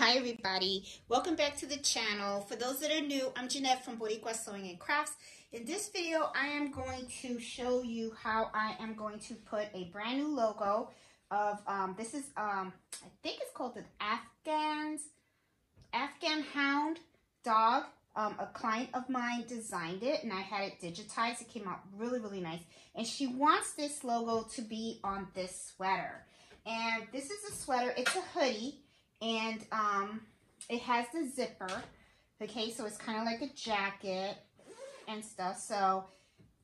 Hi everybody, welcome back to the channel. For those that are new, I'm Jeanette from Boricua Sewing and Crafts. In this video, I am going to show you how I am going to put a brand new logo of, um, this is, um, I think it's called the Afghans, Afghan Hound Dog. Um, a client of mine designed it and I had it digitized. It came out really, really nice. And she wants this logo to be on this sweater. And this is a sweater, it's a hoodie and um, it has the zipper. Okay, so it's kind of like a jacket and stuff. So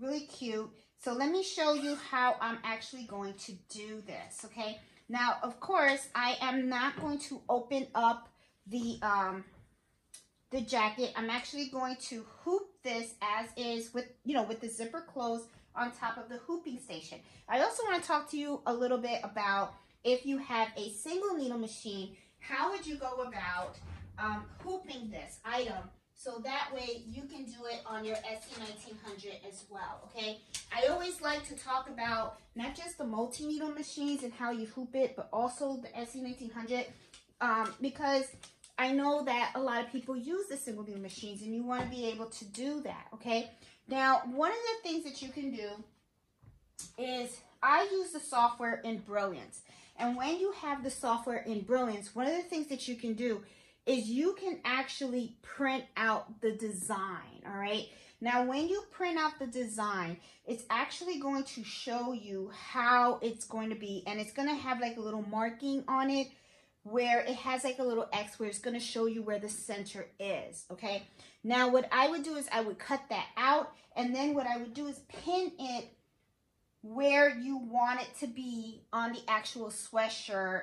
really cute. So let me show you how I'm actually going to do this. Okay, now of course I am not going to open up the um, the jacket. I'm actually going to hoop this as is with you know with the zipper closed on top of the hooping station. I also want to talk to you a little bit about if you have a single needle machine how would you go about um, hooping this item so that way you can do it on your SE1900 as well, okay? I always like to talk about not just the multi-needle machines and how you hoop it, but also the SE1900 um, because I know that a lot of people use the single needle machines and you want to be able to do that, okay? Now, one of the things that you can do is I use the software Embrilliance. And when you have the software Embrilliance, one of the things that you can do is you can actually print out the design, all right? Now, when you print out the design, it's actually going to show you how it's going to be, and it's going to have like a little marking on it where it has like a little X where it's going to show you where the center is, okay? Now, what I would do is I would cut that out, and then what I would do is pin it where you want it to be on the actual sweatshirt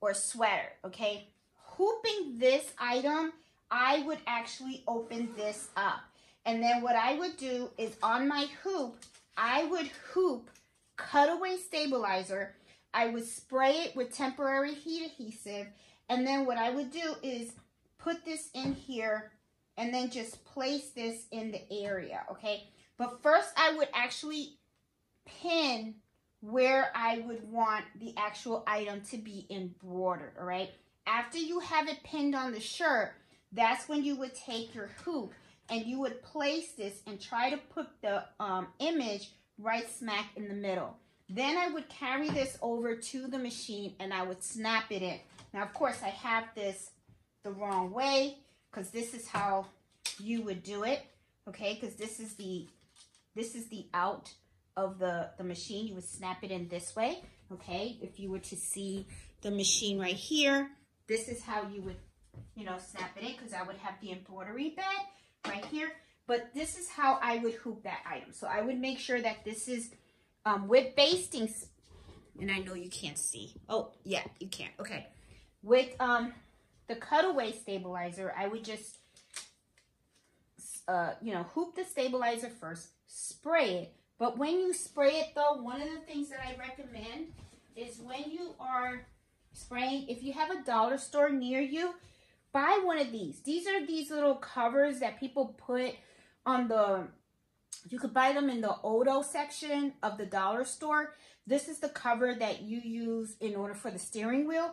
or sweater, okay? Hooping this item, I would actually open this up. And then what I would do is on my hoop, I would hoop cutaway stabilizer. I would spray it with temporary heat adhesive. And then what I would do is put this in here and then just place this in the area, okay? But first I would actually pin where I would want the actual item to be embroidered, all right? After you have it pinned on the shirt, that's when you would take your hoop and you would place this and try to put the um, image right smack in the middle. Then I would carry this over to the machine and I would snap it in. Now, of course, I have this the wrong way because this is how you would do it, okay? Because this is the this is the out of the, the machine, you would snap it in this way, okay? If you were to see the machine right here, this is how you would, you know, snap it in because I would have the embroidery bed right here. But this is how I would hoop that item. So I would make sure that this is um, with basting, and I know you can't see. Oh, yeah, you can't. Okay. With um, the cutaway stabilizer, I would just, uh, you know, hoop the stabilizer first, spray it, but when you spray it though, one of the things that I recommend is when you are spraying, if you have a dollar store near you, buy one of these. These are these little covers that people put on the, you could buy them in the Odo section of the dollar store. This is the cover that you use in order for the steering wheel.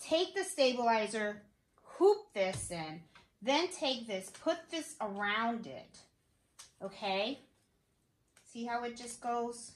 Take the stabilizer, hoop this in, then take this, put this around it, okay? See how it just goes?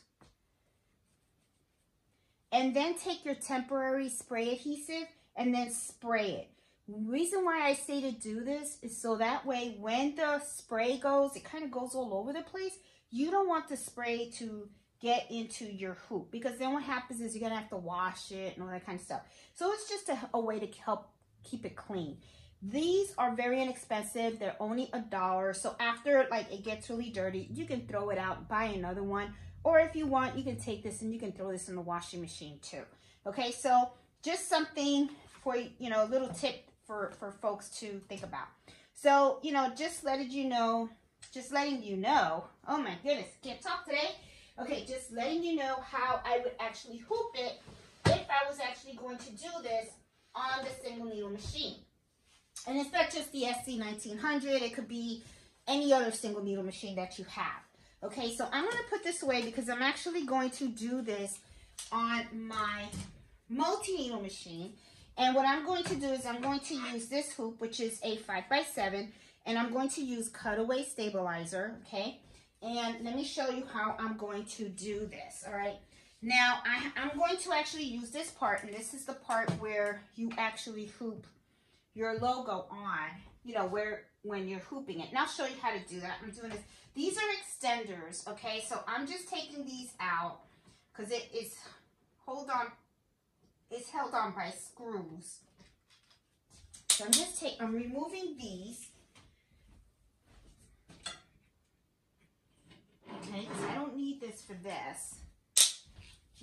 And then take your temporary spray adhesive and then spray it. Reason why I say to do this is so that way when the spray goes, it kind of goes all over the place. You don't want the spray to get into your hoop because then what happens is you're going to have to wash it and all that kind of stuff. So it's just a, a way to help keep it clean. These are very inexpensive. They're only a dollar. So after like it gets really dirty, you can throw it out, buy another one. Or if you want, you can take this and you can throw this in the washing machine too. Okay, so just something for, you know, a little tip for, for folks to think about. So, you know, just letting you know, just letting you know, oh my goodness, can't talk today. Okay, just letting you know how I would actually hoop it if I was actually going to do this on the single needle machine. And it's not just the SE1900. It could be any other single needle machine that you have. Okay, so I'm going to put this away because I'm actually going to do this on my multi-needle machine. And what I'm going to do is I'm going to use this hoop, which is a 5 by 7 and I'm going to use cutaway stabilizer, okay? And let me show you how I'm going to do this, all right? Now, I, I'm going to actually use this part, and this is the part where you actually hoop your logo on, you know, where when you're hooping it. And I'll show you how to do that. I'm doing this. These are extenders, okay? So I'm just taking these out because it is, hold on, it's held on by screws. So I'm just taking, I'm removing these. Okay, I don't need this for this.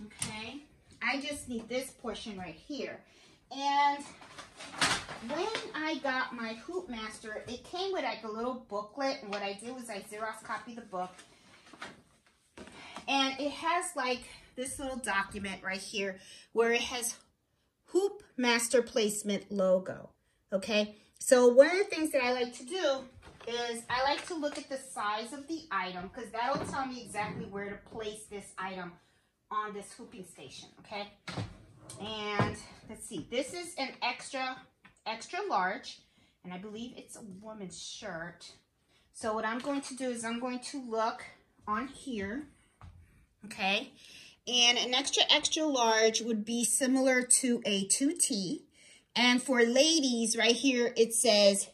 Okay, I just need this portion right here. And when I got my Hoop Master, it came with like a little booklet. And what I did was I Xerox copied the book. And it has like this little document right here where it has Hoop Master Placement logo. Okay, so one of the things that I like to do is I like to look at the size of the item because that'll tell me exactly where to place this item on this hooping station, okay? And let's see, this is an extra, extra large, and I believe it's a woman's shirt. So what I'm going to do is I'm going to look on here, okay? And an extra, extra large would be similar to a 2T. And for ladies, right here, it says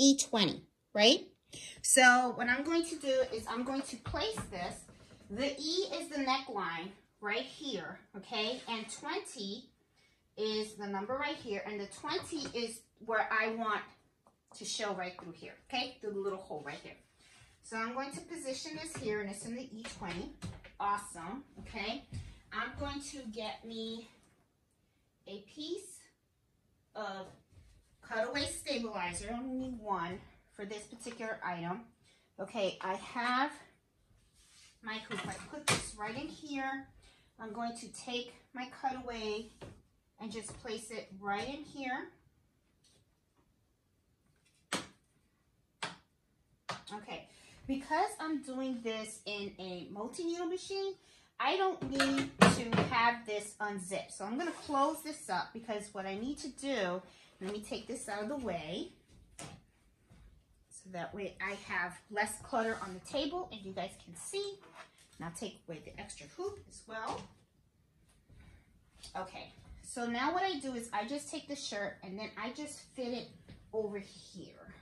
E20, right? So what I'm going to do is I'm going to place this. The E is the neckline, right here, okay? And 20 is the number right here, and the 20 is where I want to show right through here, okay? Through the little hole right here. So I'm going to position this here, and it's in the E20. Awesome, okay? I'm going to get me a piece of cutaway stabilizer. I only need one for this particular item. Okay, I have my hoop. I put this right in here. I'm going to take my cutaway and just place it right in here. Okay, because I'm doing this in a multi-needle machine, I don't need to have this unzipped. So I'm going to close this up because what I need to do, let me take this out of the way. So that way I have less clutter on the table and you guys can see. Now take away the extra hoop as well. Okay, so now what I do is I just take the shirt and then I just fit it over here.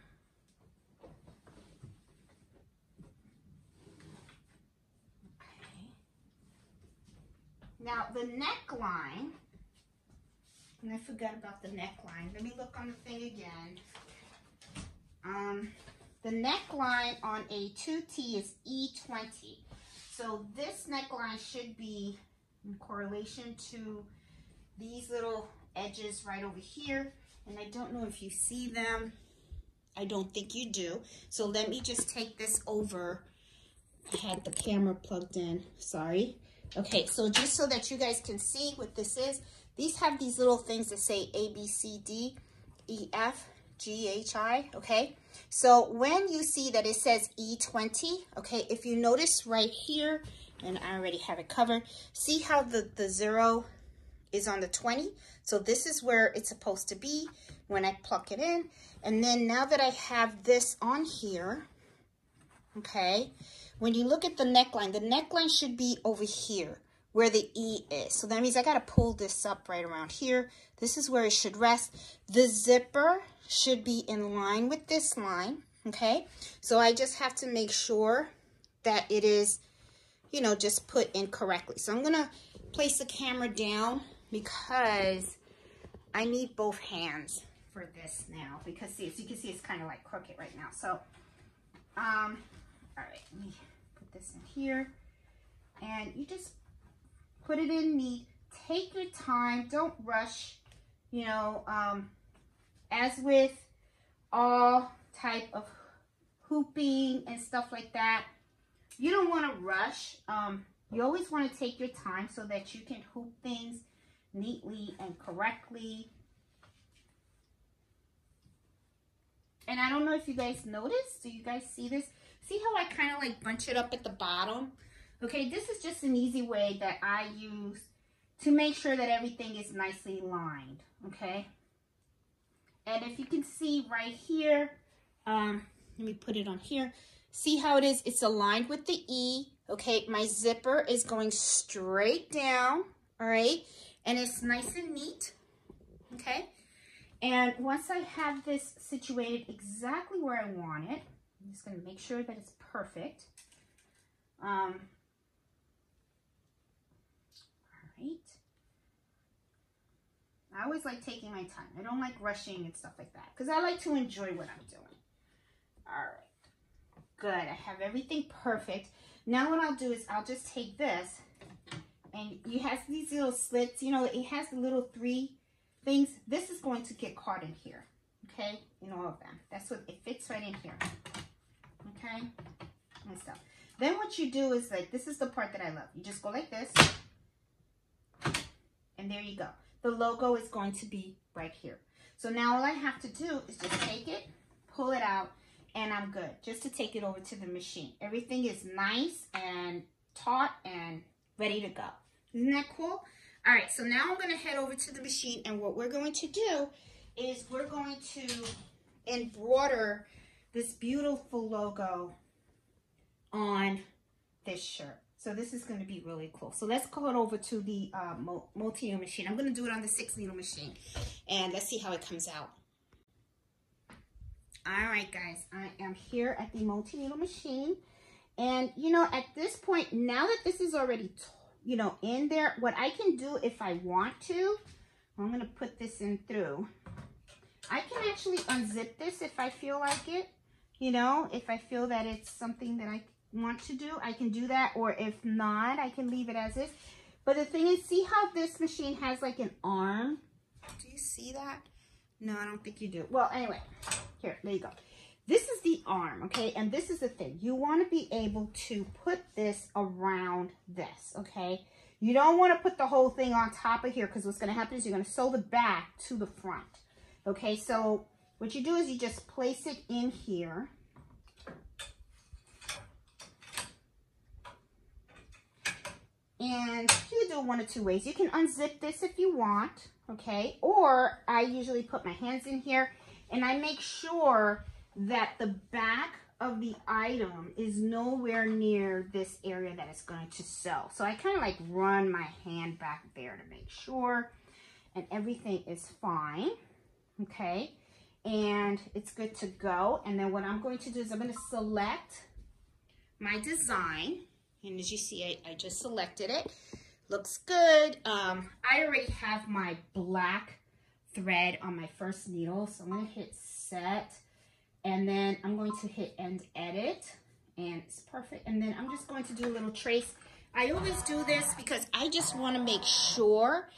Okay. Now the neckline, and I forgot about the neckline. Let me look on the thing again. Um, the neckline on a 2T is E20. So this neckline should be in correlation to these little edges right over here. And I don't know if you see them. I don't think you do. So let me just take this over. I had the camera plugged in, sorry. Okay, so just so that you guys can see what this is, these have these little things that say A, B, C, D, E, F, G, H, I, okay? So when you see that it says E20, okay, if you notice right here, and I already have it covered, see how the, the zero is on the 20? So this is where it's supposed to be when I pluck it in. And then now that I have this on here, okay, when you look at the neckline, the neckline should be over here where the E is. So that means I got to pull this up right around here. This is where it should rest. The zipper should be in line with this line, okay? So I just have to make sure that it is, you know, just put in correctly. So I'm going to place the camera down because I need both hands for this now because see, as you can see, it's kind of like crooked right now. So, um, all right, let me put this in here and you just put it in neat. Take your time. Don't rush. You know, um, as with all type of hooping and stuff like that, you don't want to rush. Um, you always want to take your time so that you can hoop things neatly and correctly. And I don't know if you guys noticed. Do you guys see this? See how I kind of like bunch it up at the bottom? Okay, this is just an easy way that I use to make sure that everything is nicely lined, okay? And if you can see right here, um, let me put it on here. See how it is? It's aligned with the E. Okay, my zipper is going straight down. All right, and it's nice and neat. Okay, and once I have this situated exactly where I want it, I'm just going to make sure that it's perfect. Um, all right. I always like taking my time. I don't like rushing and stuff like that because I like to enjoy what I'm doing. All right. Good. I have everything perfect. Now what I'll do is I'll just take this and you have these little slits. You know, it has the little three things. This is going to get caught in here. Okay? In all of them. That's what it fits right in here. Okay? And stuff. Then what you do is like, this is the part that I love. You just go like this. And there you go the logo is going to be right here. So now all I have to do is just take it, pull it out, and I'm good. Just to take it over to the machine. Everything is nice and taut and ready to go. Isn't that cool? All right, so now I'm going to head over to the machine, and what we're going to do is we're going to embroider this beautiful logo on this shirt. So this is going to be really cool. So let's go over to the uh, multi-needle machine. I'm going to do it on the six needle machine. And let's see how it comes out. All right, guys. I am here at the multi-needle machine. And, you know, at this point, now that this is already, you know, in there, what I can do if I want to, I'm going to put this in through. I can actually unzip this if I feel like it. You know, if I feel that it's something that I want to do, I can do that. Or if not, I can leave it as is. But the thing is, see how this machine has like an arm? Do you see that? No, I don't think you do. Well, anyway, here, there you go. This is the arm, okay? And this is the thing. You want to be able to put this around this, okay? You don't want to put the whole thing on top of here because what's going to happen is you're going to sew the back to the front. Okay, so what you do is you just place it in here. And you do one of two ways. You can unzip this if you want, okay? Or I usually put my hands in here and I make sure that the back of the item is nowhere near this area that it's going to sew. So I kind of like run my hand back there to make sure and everything is fine, okay? And it's good to go. And then what I'm going to do is I'm going to select my design and as you see, I, I just selected it. Looks good. Um, I already have my black thread on my first needle. So I'm going to hit set. And then I'm going to hit end edit. And it's perfect. And then I'm just going to do a little trace. I always do this because I just want to make sure.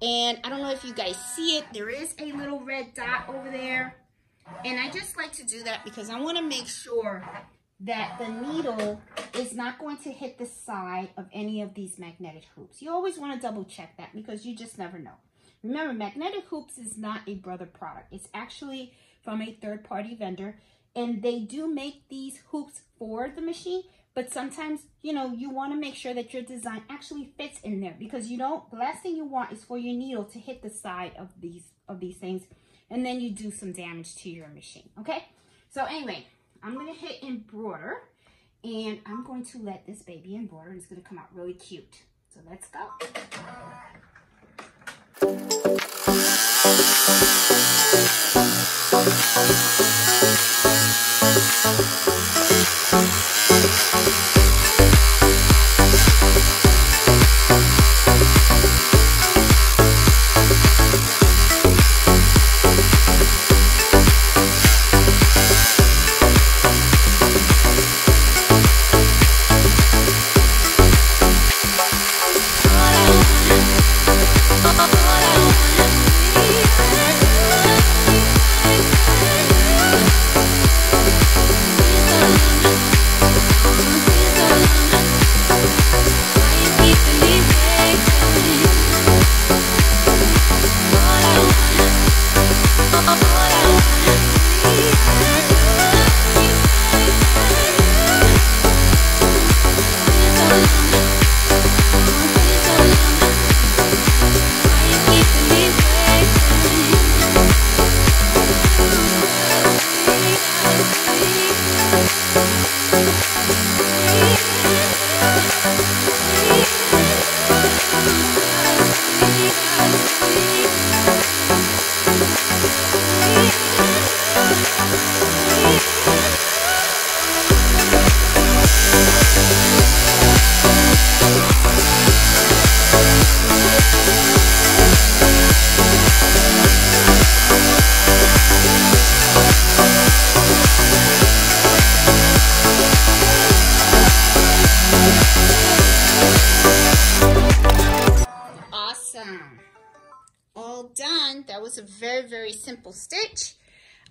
And I don't know if you guys see it. There is a little red dot over there. And I just like to do that because I want to make sure that the needle is not going to hit the side of any of these magnetic hoops. You always want to double check that because you just never know. Remember, magnetic hoops is not a brother product. It's actually from a third-party vendor, and they do make these hoops for the machine, but sometimes, you know, you want to make sure that your design actually fits in there because you don't, the last thing you want is for your needle to hit the side of these, of these things, and then you do some damage to your machine, okay? So anyway, I'm going to hit embroider and I'm going to let this baby embroider and it's going to come out really cute. So let's go.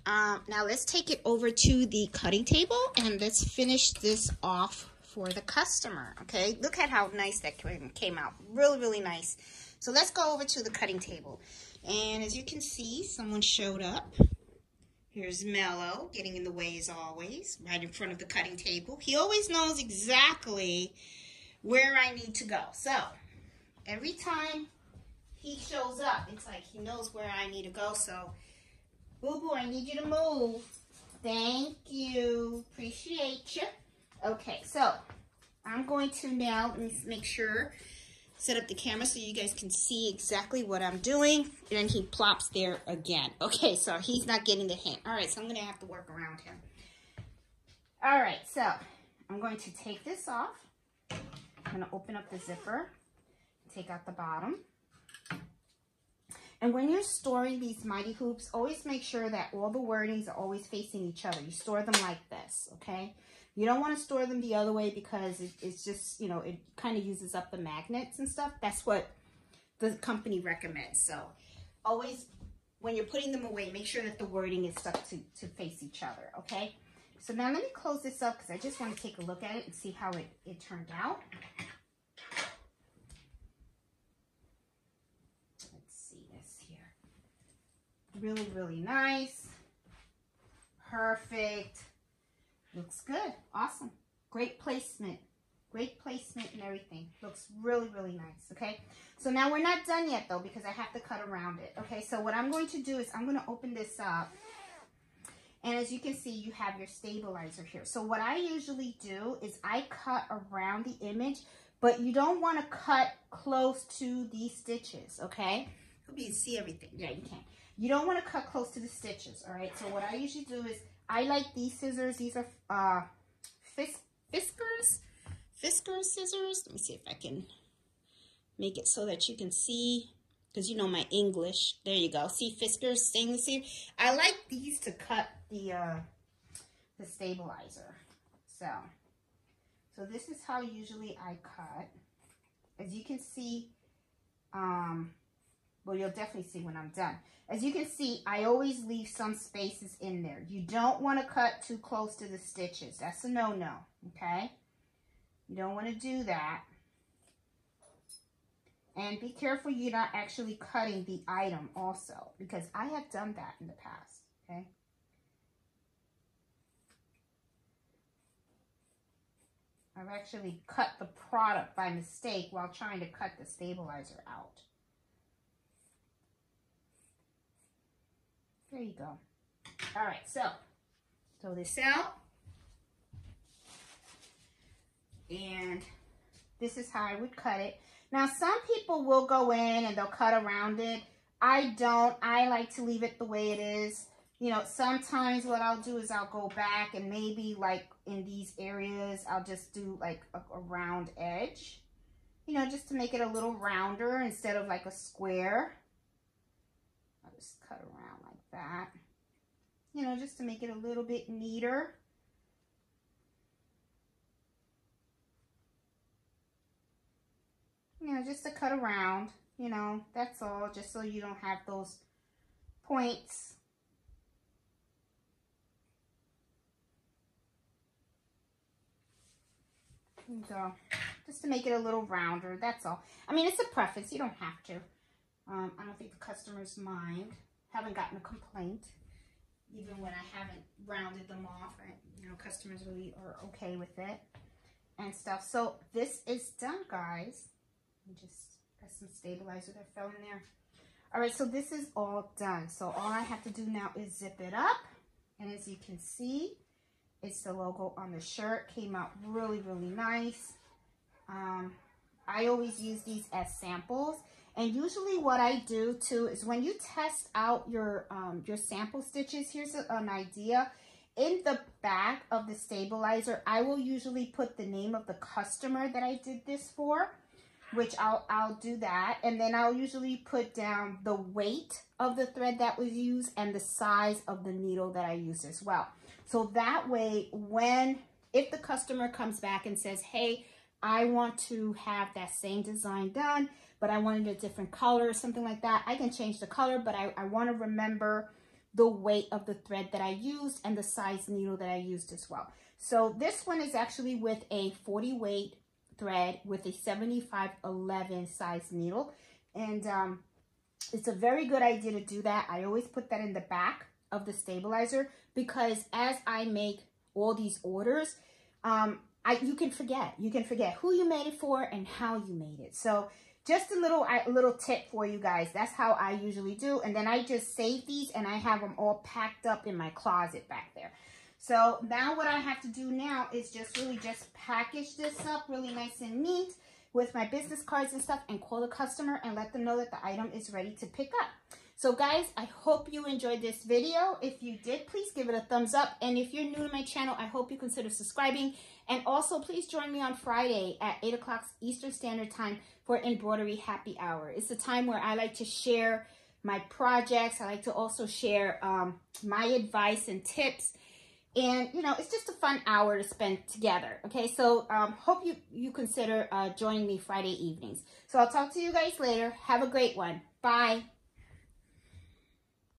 Um, now let's take it over to the cutting table and let's finish this off for the customer. Okay, look at how nice that came out. Really, really nice. So let's go over to the cutting table. And as you can see, someone showed up. Here's Mello getting in the way as always, right in front of the cutting table. He always knows exactly where I need to go. So every time he shows up, it's like he knows where I need to go. So, Boo Boo, I need you to move. Thank you. Appreciate you. Okay, so I'm going to now, make sure, set up the camera so you guys can see exactly what I'm doing. And then he plops there again. Okay, so he's not getting the hint. All right, so I'm going to have to work around him. All right, so I'm going to take this off. I'm going to open up the zipper, take out the bottom. And when you're storing these mighty hoops, always make sure that all the wordings are always facing each other. You store them like this, okay? You don't want to store them the other way because it, it's just, you know, it kind of uses up the magnets and stuff. That's what the company recommends. So always, when you're putting them away, make sure that the wording is stuck to, to face each other, okay? So now let me close this up because I just want to take a look at it and see how it, it turned out. Let's see this here. Really, really nice. Perfect. Looks good. Awesome. Great placement. Great placement and everything. Looks really, really nice. Okay. So now we're not done yet though because I have to cut around it. Okay. So what I'm going to do is I'm going to open this up. And as you can see, you have your stabilizer here. So what I usually do is I cut around the image, but you don't want to cut close to these stitches, okay? You see everything. Yeah, you can. You don't want to cut close to the stitches, all right? So what I usually do is I like these scissors. These are uh, Fisk Fiskars. Fiskars scissors. Let me see if I can make it so that you can see. Because you know my English. There you go. See Fiskars stainless steel. I like these to cut the uh, the stabilizer. So, so this is how usually I cut. As you can see, um, well, you'll definitely see when I'm done. As you can see, I always leave some spaces in there. You don't want to cut too close to the stitches. That's a no-no, okay? You don't want to do that. And be careful you're not actually cutting the item also, because I have done that in the past, okay? I've actually cut the product by mistake while trying to cut the stabilizer out. There you go. All right, so throw this out. And this is how I would cut it. Now, some people will go in and they'll cut around it. I don't. I like to leave it the way it is. You know, sometimes what I'll do is I'll go back and maybe like in these areas, I'll just do like a, a round edge. You know, just to make it a little rounder instead of like a square. Just cut around like that. You know, just to make it a little bit neater. You know, just to cut around, you know, that's all, just so you don't have those points. So, just to make it a little rounder, that's all. I mean, it's a preference, you don't have to. Um, I don't think the customers mind haven't gotten a complaint, even when I haven't rounded them off. I, you know, customers really are okay with it and stuff. So this is done, guys. just got some stabilizer that fell in there. All right, so this is all done. So all I have to do now is zip it up. And as you can see, it's the logo on the shirt. Came out really, really nice. Um, I always use these as samples. And usually what I do too is when you test out your, um, your sample stitches, here's a, an idea. In the back of the stabilizer, I will usually put the name of the customer that I did this for, which I'll, I'll do that. And then I'll usually put down the weight of the thread that was used and the size of the needle that I used as well. So that way, when, if the customer comes back and says, hey, I want to have that same design done, but I wanted a different color or something like that, I can change the color, but I, I want to remember the weight of the thread that I used and the size needle that I used as well. So this one is actually with a 40 weight thread with a 7511 size needle. And um, it's a very good idea to do that. I always put that in the back of the stabilizer because as I make all these orders, um, I, you can forget. You can forget who you made it for and how you made it. So just a little a little tip for you guys. That's how I usually do. And then I just save these and I have them all packed up in my closet back there. So now what I have to do now is just really just package this up really nice and neat with my business cards and stuff and call the customer and let them know that the item is ready to pick up. So guys, I hope you enjoyed this video. If you did, please give it a thumbs up. And if you're new to my channel, I hope you consider subscribing. And also, please join me on Friday at 8 o'clock Eastern Standard Time for Embroidery Happy Hour. It's a time where I like to share my projects. I like to also share um, my advice and tips and, you know, it's just a fun hour to spend together. Okay, so um, hope you, you consider uh, joining me Friday evenings. So I'll talk to you guys later. Have a great one. Bye.